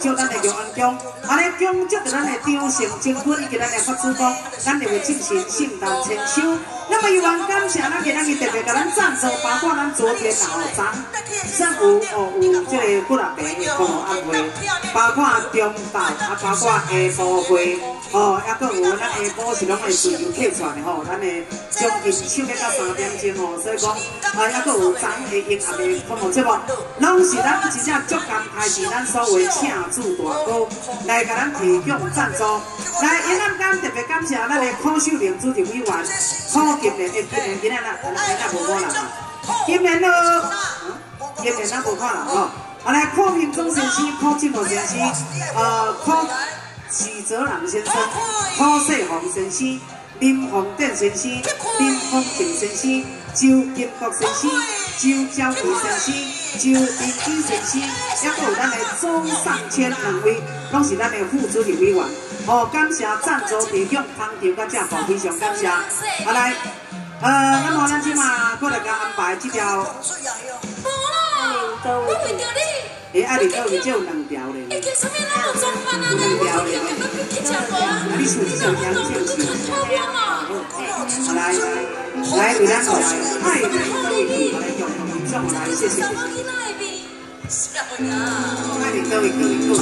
祝咱的玉安宫，安尼恭祝着咱的张成金坤以及咱的发主公，咱就会进行圣诞千秋。那么又感谢咱今日特别甲咱赞助，包括咱昨天后昨上午哦有这个不老病的服务安排，包括中昼啊，包括下晡会哦，还佫有咱下晡是拢会自由客串的吼，咱的将近收要到三点钟哦，所以讲啊，还佫有昨下夜暗的服务节目，拢是咱真正足感爱是咱所谓请主大哥来甲咱提供赞助。来，今咱特别感谢咱的康秀玲主持委员。好，今年，今年，今年啦，今年无看啦，今年咯，今年咱无看啦，吼。啊来，邝平忠先生、邝进龙先生、呃，邝许泽南先生、邝世宏先生、林宏典先生、林丰平先生、周金国先生、周昭奎先生、周林基先生，还有咱的周尚谦两位，都是咱的副主席委员。好，感谢赞助提供汤调甲正饭，非常感谢。好来，呃，那么咱今晚过来甲安排这条。我为着你。哎，阿里到底只有两条嘞。两条嘞。啊，你属什么阳性？好来，来，为咱过来，太太各位，来用用上来，谢谢。太各位各位各位。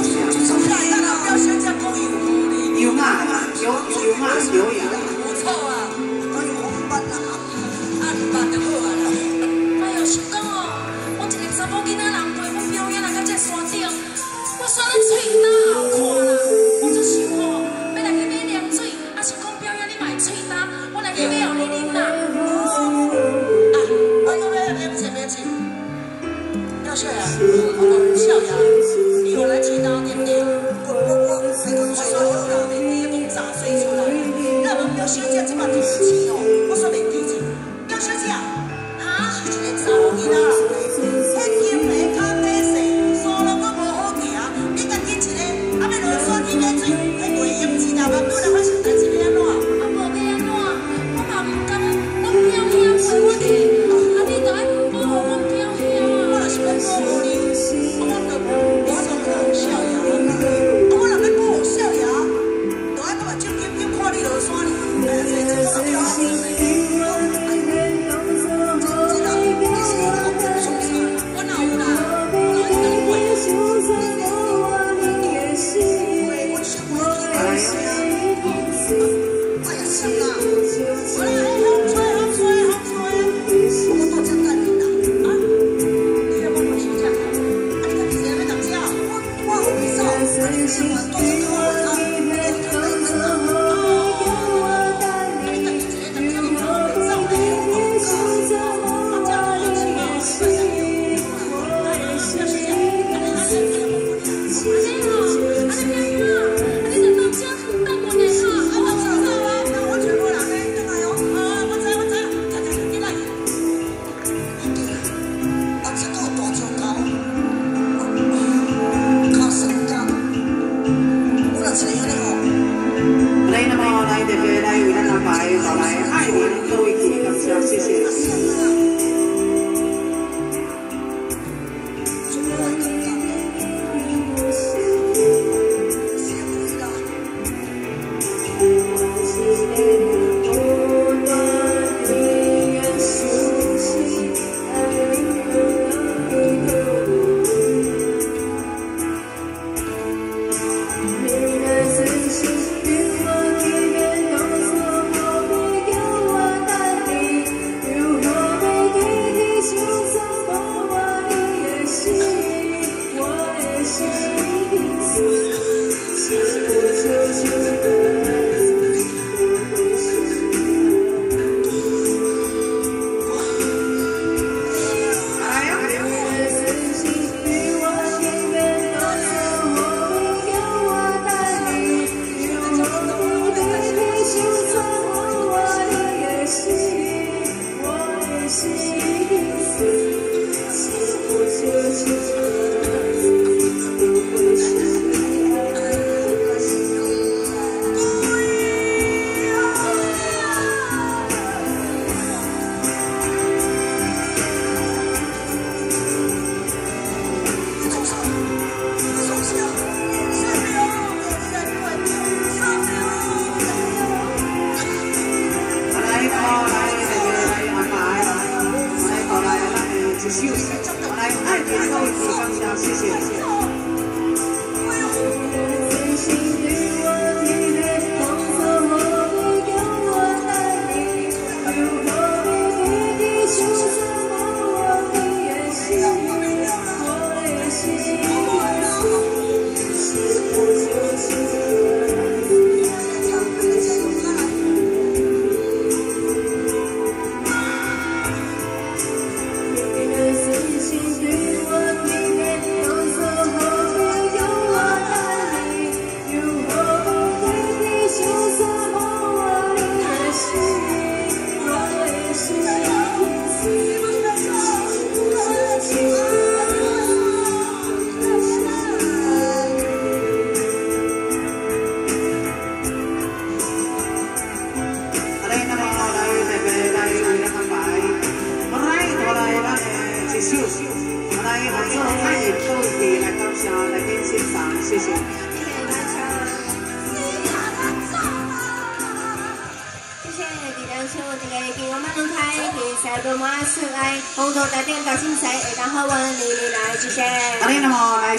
有嘛？有有嘛？有呀。不错啊，谢谢。出这个给我们龙台，给赛博马是爱，红头大点高兴赛，大好运，你你来，谢谢。好的，那么来。